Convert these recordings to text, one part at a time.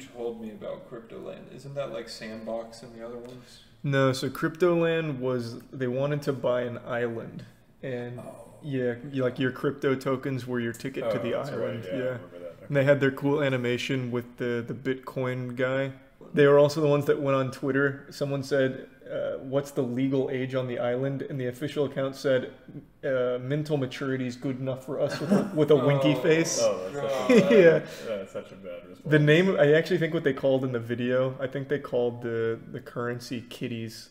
told me about Cryptoland. Isn't that like Sandbox and the other ones? No, so Cryptoland was they wanted to buy an island, and Oh. yeah, you- like your crypto tokens were your ticket to Oh, the that's right, island. yeah, yeah. remember. And they had their cool animation with the, the Bitcoin guy. They were also the ones that went on Twitter. Someone said, uh, What's the legal age on the island? And the official account said, uh, Mental maturity is good enough for us with a, with a winky Oh. face. Oh, that's such God. a, yeah. that's such a bad response. The name, I actually think what they called in the video, I think they called the, the currency kitties.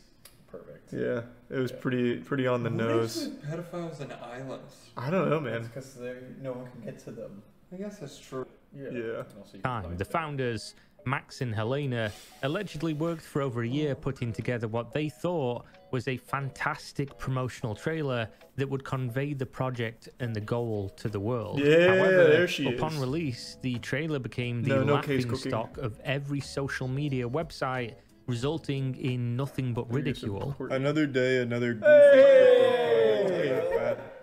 Perfect. Yeah, it was Yeah. pretty pretty on the Who nose. names the pedophiles and islands? I don't know, man. because no one can get to them. I guess that's true. Yeah. Yeah. And also you can time, the them. founders, Max and Helena, allegedly worked for over a year putting together what they thought was a fantastic promotional trailer that would convey the project and the goal to the world. Yeah, However, there she upon is. release, the trailer became the No, no laughing stock of every social media website, resulting in nothing but ridicule. Another day, another Hey!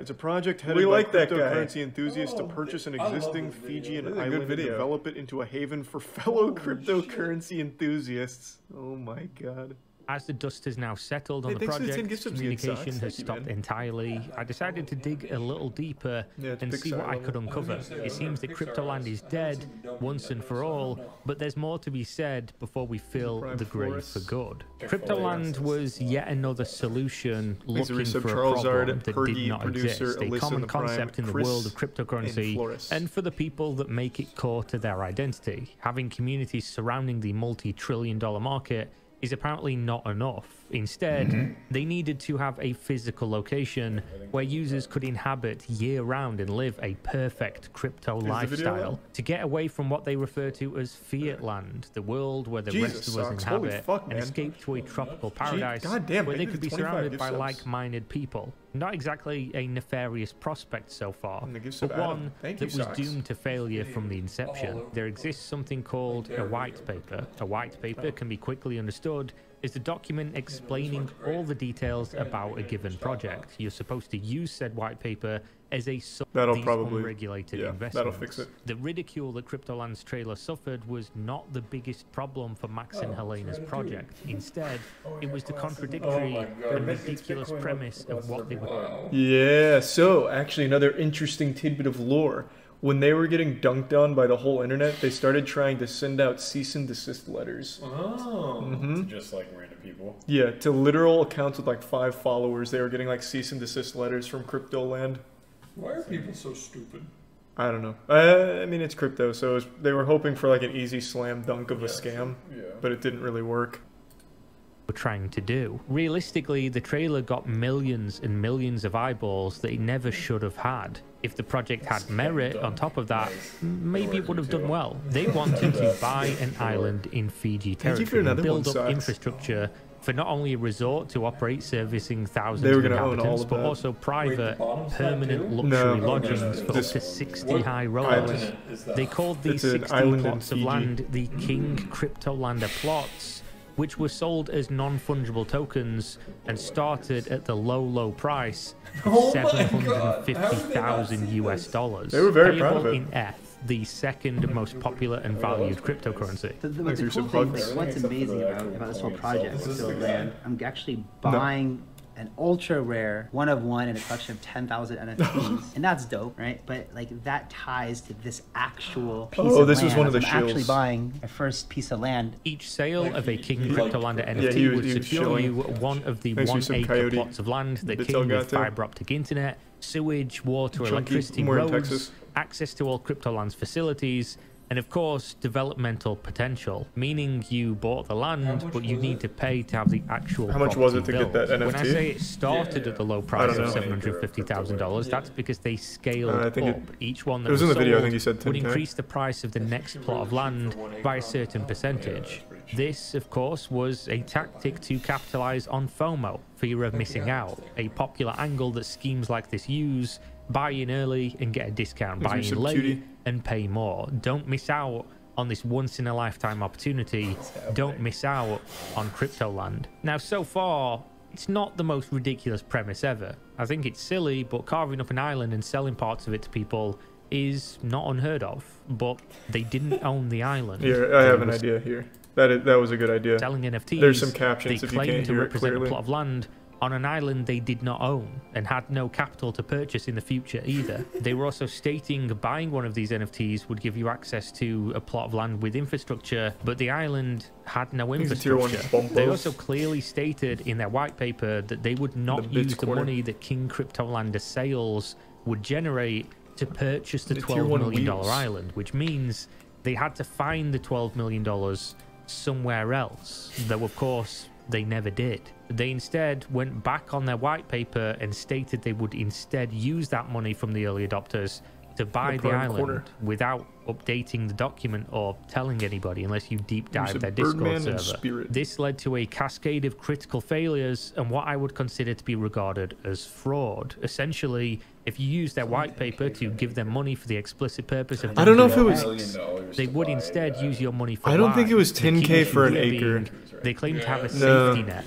It's a project headed We by like cryptocurrency enthusiasts to Oh, purchase an existing. Fijian island and develop it into a haven for fellow Holy cryptocurrency enthusiasts. Oh my god. As the dust has now settled on Hey, the thanks for the 10 project, gift subs, Ian communication Socks. has Thank stopped man. entirely. I decided to dig a little deeper Yeah, it's and see Pixar what I could uncover. I It seems that Cryptoland is dead once and for so I don't all, but there's more to be said before we fill the grave for good. Cryptoland was yet another solution looking for a problem that did not exist. A common in the Prime, concept in the world of cryptocurrency and for the people that make it core to their identity. Having communities surrounding the multi-trillion dollar market is apparently not enough. Instead, they needed to have a physical location where users could inhabit year round and live a perfect crypto video lifestyle to get away from what they refer to as fiat land, the world where the Jesus, rest of us. Inhabit, fuck, and escape to a tropical paradise God damn, where they could be surrounded by like-minded people. Not exactly a nefarious prospect so far, And the gift sub but one that was doomed to failure from the inception. There exists something called a white paper. A white paper can be quickly understood as a document explaining all the details about a given project. You're supposed to use said white paper as a That'll probably- unregulated yeah, investments. that'll fix it. The ridicule that Cryptoland's trailer suffered was not the biggest problem for Max and Oh, Helena's try to do. project. Instead, Oh, it yeah, was the contradictory Oh and It's- it's ridiculous Bitcoin premise with- of what they were Yeah, so actually, another interesting tidbit of lore. When they were getting dunked on by the whole internet, they started trying to send out cease and desist letters. Oh. hmm Just like random people. Yeah, to literal accounts with like five followers, they were getting like cease and desist letters from Cryptoland. Why are people so stupid? I don't know. Uh, I mean, it's crypto, so it was, they were hoping for like an easy slam dunk of a scam, Yeah. but it didn't really work. Were trying to do. Realistically, the trailer got millions and millions of eyeballs that it never should have had. If the project had merit on top of that, maybe it would have done well. They wanted to buy an island in Fiji Thank territory and build up infrastructure for not only a resort to operate servicing thousands of gonna own all inhabitants, of but also private, bottom's flat permanent luxury No. lodgings for up to 60 high rollers. continent is that? They called these It's an 16 plots of land the King Cryptolander plots, which were sold as non-fungible tokens and started at the low, low price of Oh my God, how did they not 750,000 US this? dollars. They were very proud of it. in ETH, the second most popular and valued cryptocurrency. The, the, the cool thing, plugs. what's Except for the amazing about, about this whole project, itself. Is this Crypto the guy? Land, I'm actually buying an ultra rare one of one in a collection of 10,000 NFTs, and that's dope, right? But like that ties to this actual oh, piece of land. Oh, of this was one of the I'm actually buying my first piece of land. Each sale Like of a King he liked NFT Yeah, he was- would he secure you one of the Thanks one acre coyote plots of land that bits came with fiber optic internet, sewage, water, Chunky, electricity, more in roads, Texas. access to all Cryptoland's facilities, and of course, developmental potential, meaning you bought the land, but you need it? to pay to have the actual How much was it property to get that that When I say it started Yeah, at the low price of seven hundred fifty thousand dollars, that's because they scaled Uh, I think up. it- Each one that it was in the video, I sold think he said would 10K. increase the price of the next plot of land by a certain percentage. This, of course, was a tactic to capitalize on FOMO, fear of missing out, a popular angle that schemes like this use. Buy in early and get a discount. Buy in late and pay more. Don't miss out on this once in a lifetime opportunity. Don't miss out on Cryptoland. Now, so far, it's not the most ridiculous premise ever. I think it's silly, but carving up an island and selling parts of it to people is not unheard of, but they didn't own the island. Here, I have an idea here. That is, that was a good idea. Selling NFTs. There's some captions they if can't to represent a plot of land on an island they did not own and had no capital to purchase in the future either. they were also stating buying one of these NFTs would give you access to a plot of land with infrastructure, but the island had no These are tier one infrastructure. They also clearly stated in their white paper that they would not The use the money that King Cryptolander sales would generate to purchase the The tier twelve one million dollar island, which means they had to find the twelve million dollars somewhere else. Though of course they never did. They instead went back on their white paper and stated they would instead use that money from the early adopters to buy the, prime island corner. without updating the document or telling anybody unless you deep dive their Discord server. This led to a cascade of critical failures and what I would consider to be regarded as fraud. Essentially, if you use their white paper to give them money for the explicit purpose of I don't know if it was- they would instead use your money for I don't think it was 10K for an acre. They claim to have a safety net.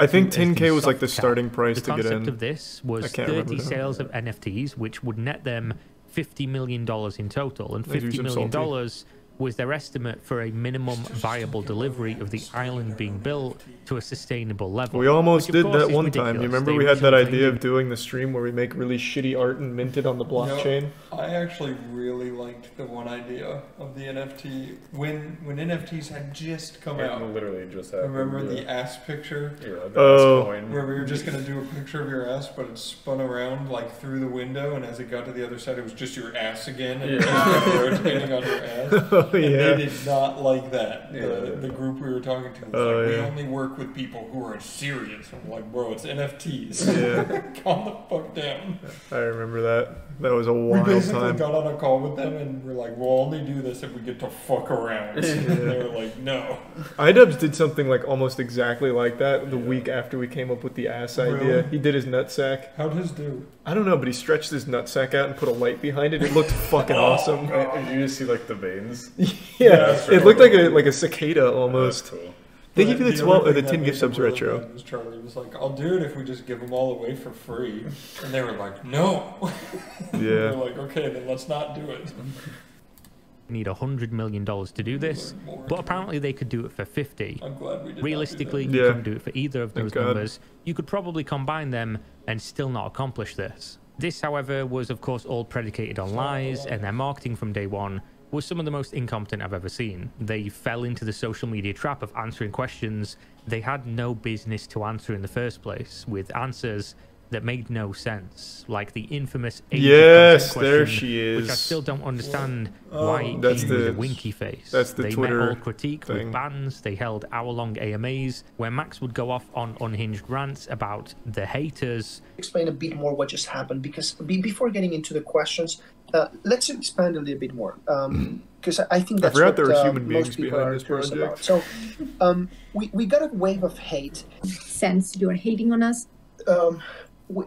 I think the 10K was like the starting price to get in. The concept of this was can't 30 sales of NFTs, which would net them $50 million in total. And They do 50 some million dollars was their estimate for a minimum viable delivery of the island being built to a sustainable level. We almost did that that is one time. You remember They we had that idea of doing the stream where we make really shitty art and mint it on the blockchain? I actually really liked the one idea of the NFT when when NFTs had just come It out. literally just happened. Remember yeah. the ass picture Yeah, the Oh. coin. where we were just gonna do a picture of your ass, but it spun around like through the window, and as it got to the other side, it was just your ass again, and it just kept rotating on Oh, And yeah. they did not like that. The, Yeah. the group we were talking to was Oh, like, we yeah. only work with people who are serious. I'm like, bro, it's NFTs. Yeah, Calm the fuck down. I remember that. That was a wild We basically time. got on a call with them and we're like, we'll only do this if we get to fuck around. And they were like, no. iDubbbz did something like almost exactly like that the week after we came up with the ass idea. He did his nutsack. How'd his do? I don't know, but he stretched his nutsack out and put a light behind it. It looked fucking Oh. awesome. You just see like the veins. Yeah, that's it looked like a like a cicada That's almost. cool. Thank you for the 12 or the that 10 gift subs retro. Was Charlie was like, I'll do it if we just give them all away for free. And they were like, no. They're Yeah. like, okay, then let's not do it. need a $100 million to do this, but apparently they could do it for 50 I'm glad we did. not do Realistically, you Yeah. couldn't do it for either of Thank those God. numbers. You could probably combine them and still not accomplish this. This, however, was of course all predicated on lies, and their marketing from day one was some of the most incompetent I've ever seen. They fell into the social media trap of answering questions they had no business to answer in the first place, with answers that made no sense, like the infamous age of Yes, consent there question, she which I still don't understand Oh. why it That's came with the- a winky face. that's the they Twitter met all critique thing. with bans. They held hour-long AMAs where Max would go off on unhinged rants about the haters. explain a bit more what just happened because be, before getting into the questions, uh, let's expand a little bit more because I think that's forgot what there were uh, human beings most people behind are this curious project. about. So um, we, we got a wave of hate. sense you're hating on us. Um, we,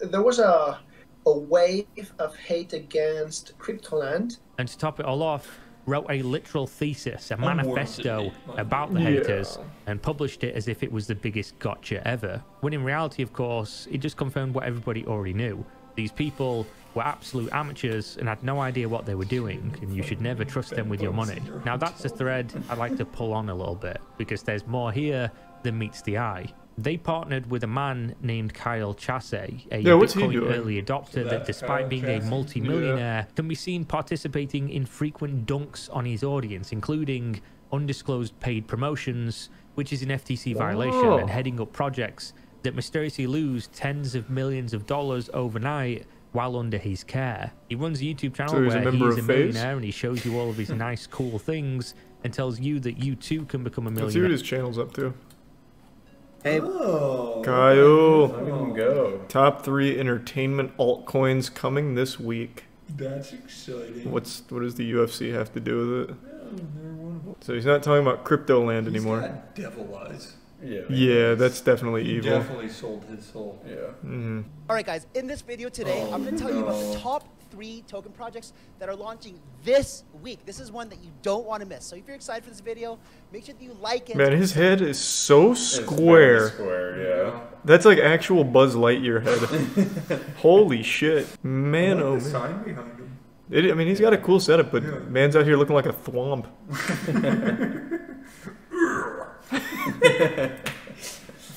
there was a a wave of hate against Cryptoland. And to top it all off, wrote a literal thesis, a manifesto about the Yeah. haters, and published it as if it was the biggest gotcha ever. When in reality, of course, it just confirmed what everybody already knew. These people were absolute amateurs and had no idea what they were doing, and you should never trust them with your money. Now, that's a thread I'd like to pull on a little bit, because there's more here than meets the eye. They partnered with a man named Kyle Chasse, a Yeah, Bitcoin early adopter that, That's despite Kyle being a Chasse. multi-millionaire, can be seen participating in frequent dunks on his audience, including undisclosed paid promotions, which is an FTC violation, Whoa. and heading up projects that mysteriously lose tens of millions of dollars overnight while under his care. He runs a YouTube channel So he's a where member he's a of FaZe? millionaire and he shows you all of his nice, cool things and tells you that you too can become a Let's see what millionaire. his channel's up to. Hey, Oh. Kyle. Look at him go. Top three entertainment altcoins coming this week. That's exciting. What's what does the UFC have to do with it? Yeah, they're one. So he's not talking about crypto land He's anymore. got devil eyes. Yeah. Yeah, that's definitely He evil. definitely sold his soul. Yeah. hmm All right, guys, in this video today, Oh, I'm going to tell you about the top three token projects that are launching this week. This is one that you don't want to miss. So if you're excited for this video, make sure that you like it. Man, his head is so It's square. Square, yeah. That's like actual Buzz Lightyear head. Holy shit, man! I Oh like the man. sign behind him. It, I mean, he's got a cool setup, but Yeah. man's out here looking like a thwomp.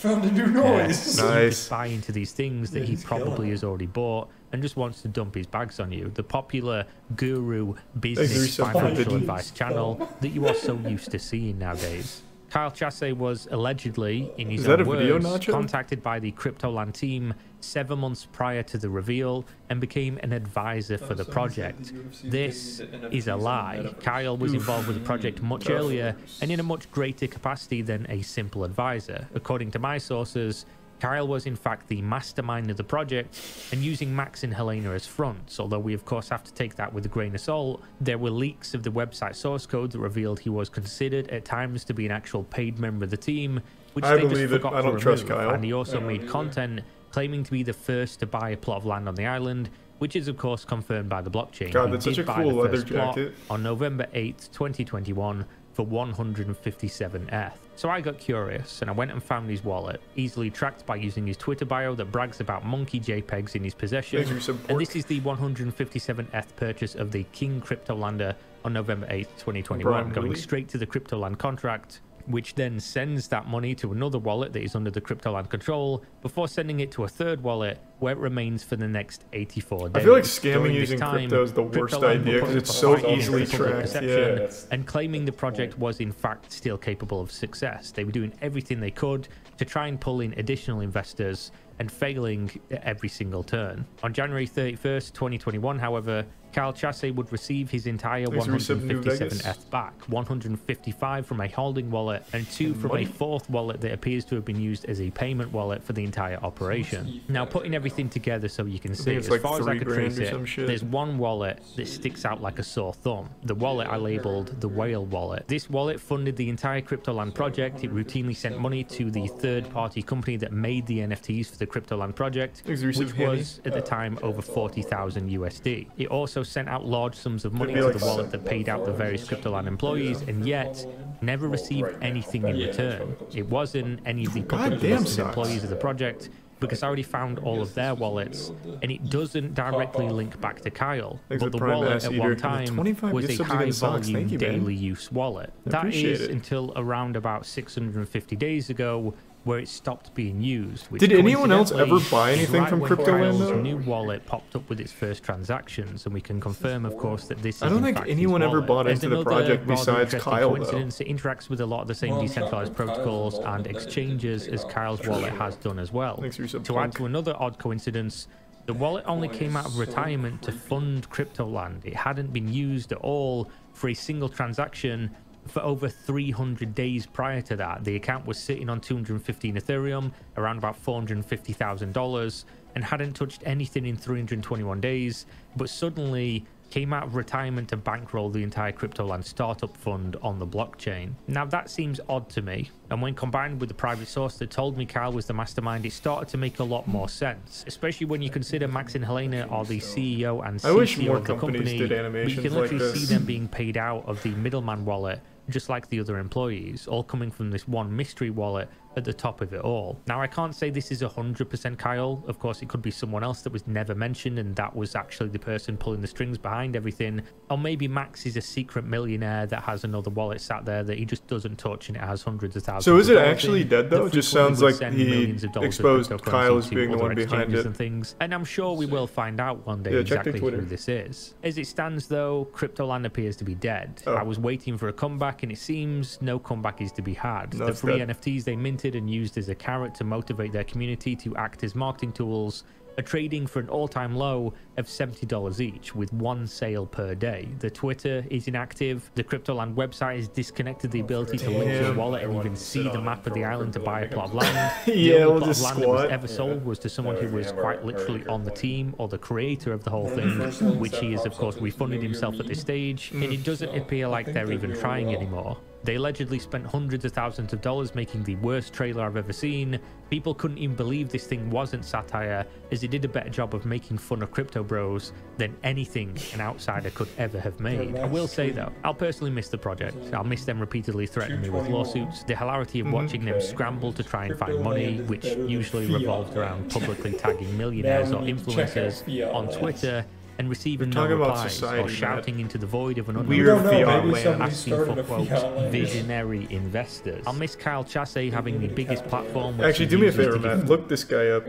Found a new noise. You Nice. just buy into these things that Yeah, he probably has already bought and just wants to dump his bags on you. The popular guru business financial advice channel that you are so used to seeing nowadays. Kyle Chasse was allegedly, in his Is own a video, words, contacted by the Cryptoland team seven months prior to the reveal and became an advisor for the project. This gave me the is a lie. Kyle was involved with the project much earlier and in a much greater capacity than a simple advisor. According to my sources, Kyle was in fact the mastermind of the project and using Max and Helena as fronts, although we of course have to take that with a grain of salt. There were leaks of the website source code that revealed he was considered at times to be an actual paid member of the team, which I they just believe it. forgot I to remove. Kyle. And he also made either. content claiming to be the first to buy a plot of land on the island, which is of course confirmed by the blockchain. God, that's such a cool leather jacket. on November 8th, 2021 for 157 ETH. So I got curious and I went and found his wallet, easily tracked by using his Twitter bio that brags about monkey JPEGs in his possession. Thanks for some And this is the 157 ETH purchase of the King Cryptolander on November 8th, 2021, Brian going straight to the Cryptoland contract, which then sends that money to another wallet that is under the Cryptoland control before sending it to a third wallet where it remains for the next 84 days. I feel like scamming During using time, crypto is the worst Cryptoland idea because it's so easily tracked, yeah. And claiming the project was in fact still capable of success. They were doing everything they could to try and pull in additional investors and failing at every single turn. On January 31st, 2021, however, Kyle Chasse would receive his entire Thanks for resubmitting New 157 Vegas. ETH back, 155 from a holding wallet and two from a fourth wallet that appears to have been used as a payment wallet for the entire operation. Now, putting everything together so you can see, as like far as I could trace it, there's one wallet that sticks out like a sore thumb. The wallet I labeled the Whale wallet. This wallet funded the entire Cryptoland project. It routinely sent money to the third-party company that made the NFTs for the Cryptoland project, which was at the time over 40,000 USD. It also sent out large sums of money to like the wallet that paid out the various Cryptoland employees, and yet never received anything in return. It wasn't any of the publicly Goddamn listed sucks. employees of the project because I already found all of their wallets, and it doesn't directly link back to Kyle. Thanks but the wallet at one time 25 was a high sucks. volume Thank you, man. daily use wallet. I That appreciate is it. until around about 650 days ago. Where it stopped being used. which Did anyone else ever buy anything right from when Cryptoland, though? new wallet popped up with its first transactions, and we can confirm, of course, that this. I don't in think anyone ever bought As into the another project rather besides interesting Kyle, though. coincidence, it interacts with a lot of the same Well, decentralized shocked that Kyle's protocols and exchanges as Kyle's wallet has done as well. Thanks for your To add to another odd coincidence, the wallet only came out of retirement to fund Cryptoland. It hadn't been used at all for a single transaction for over 300 days prior to that. The account was sitting on 215 Ethereum, around about $450,000, and hadn't touched anything in 321 days, but suddenly came out of retirement to bankroll the entire Cryptoland startup fund on the blockchain. Now that seems odd to me, and when combined with the private source that told me Kyle was the mastermind, it started to make a lot more sense, especially when you consider Max and Helena are the CEO and CCO I wish more of the companies company, did but you animations can like literally see them being paid out of the middleman wallet just like the other employees, all coming from this one mystery wallet at the top of it all. Now, I can't say this is 100% Kyle. Of course, it could be someone else that was never mentioned, and that was actually the person pulling the strings behind everything. Or maybe Max is a secret millionaire that has another wallet sat there that he just doesn't touch, and it has hundreds of thousands. So is it actually dead, though? It just sounds like he millions of dollars of exposed Kyle as being the one behind it. And things. And I'm sure we will find out one day Yeah, exactly who this is. As it stands, though, Cryptoland appears to be dead. Oh. I was waiting for a comeback, and it seems no comeback is to be had. No, the free dead. NFTs they minted and used as a carrot to motivate their community to act as marketing tools are trading for an all-time low of $70 each with one sale per day. The Twitter is inactive. The Cryptoland website has disconnected the ability to link the wallet and even see the map of the island to buy a plot of land. The Yeah, only we'll plot of land that was ever sold was to someone who was quite literally on the team or the creator of the whole the thing, which he has of course refunded himself at this stage, and it doesn't appear like they're even trying anymore. They allegedly spent hundreds of thousands of dollars making the worst trailer I've ever seen. People couldn't even believe this thing wasn't satire, as it did a better job of making fun of crypto bros than anything an outsider could ever have made. I will say though, I'll personally miss the project. I'll miss them repeatedly threatening me with lawsuits. The hilarity of watching them scramble to try and find money, which usually revolved around publicly tagging millionaires or influencers on Twitter and receiving no talking replies society, or Matt. shouting into the void of an unknown Weird don't fiat maybe land. somebody asking for quote visionary investors. I'll miss Kyle Chasse having the biggest platform. Actually, do me a favor, give- Matt. Look this guy up.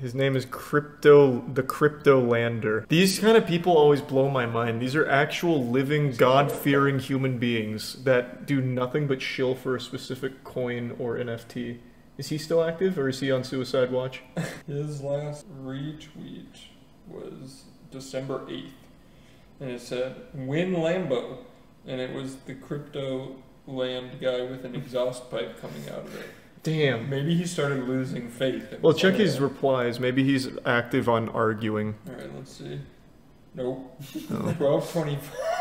His name is Crypto, the Crypto Lander. These kind of people always blow my mind. These are actual living, God-fearing human beings that do nothing but shill for a specific coin or NFT. Is he still active, or is he on suicide watch? His last retweet was December 8th. And it said, Win Lambo. And it was the crypto land guy with an exhaust pipe coming out of it. Damn. Maybe he started losing faith. Well, check all his replies. Maybe he's active on arguing. Alright, let's see. Nope. Oh. 1225.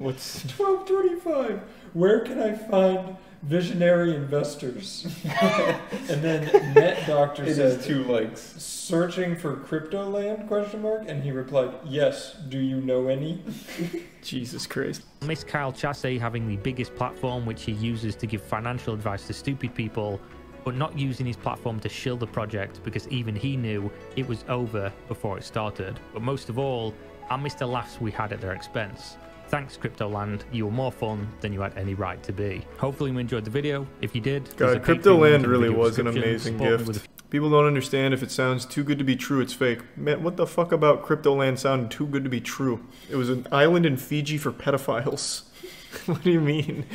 What's 1225. Where can I find visionary investors? and then Net Doctor It said, is two likes. searching for crypto land question mark and he replied yes do you know any Jesus Christ? I'll miss Kyle Chasse having the biggest platform which he uses to give financial advice to stupid people, but not using his platform to shill the project because even he knew it was over before it started. But most of all, I miss the laughs we had at their expense. Thanks, Cryptoland. You were more fun than you had any right to be. Hopefully, you enjoyed the video. If you did, God, Patreon Crypto Land really was an amazing gift. People don't understand if it sounds too good to be true, it's fake. Man, what the fuck about Crypto Land sounded too good to be true? It was an island in Fiji for pedophiles. what do you mean?